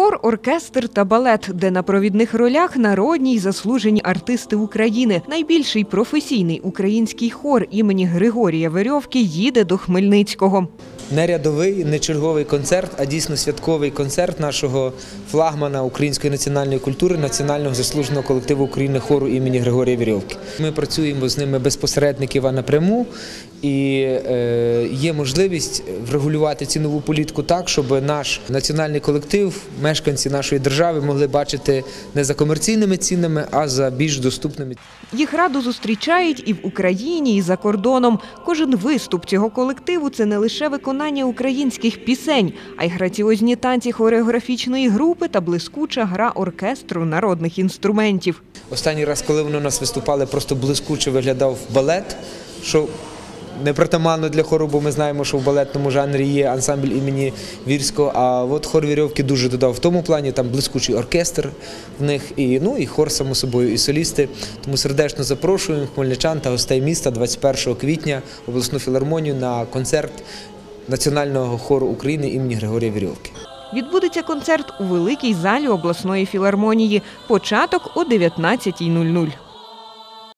Хор, оркестр та балет, де на провідних ролях народні й заслужені артисти України. Найбільший професійний український хор імені Григорія Верьовки їде до Хмельницького. Не рядовий, не черговий концерт, а дійсно святковий концерт нашого флагмана української національної культури, національного заслуженого колективу України хору імені Григорія Вірьовки. Ми працюємо з ними без посередників, а напряму. І е, є можливість врегулювати цінову політику так, щоб наш національний колектив, мешканці нашої держави могли бачити не за комерційними цінами, а за більш доступними. Їх радо зустрічають і в Україні, і за кордоном. Кожен виступ цього колективу це не лише виконання українських пісень, а й граціозні танці хореографічної групи та блискуча гра оркестру народних інструментів. Останній раз, коли вони у нас виступали, просто блискуче виглядав балет, що не притаманно для хору, бо ми знаємо, що в балетному жанрі є ансамбль імені Вірського. А от хор вірьовки дуже додав в тому плані, там блискучий оркестр в них, і ну і хор, само собою, і солісти. Тому сердечно запрошуємо хмельничан та гостей міста 21 квітня в обласну філармонію на концерт Національного хору України імені Григорія Вірьовки. Відбудеться концерт у великій залі обласної філармонії. Початок о 19.00.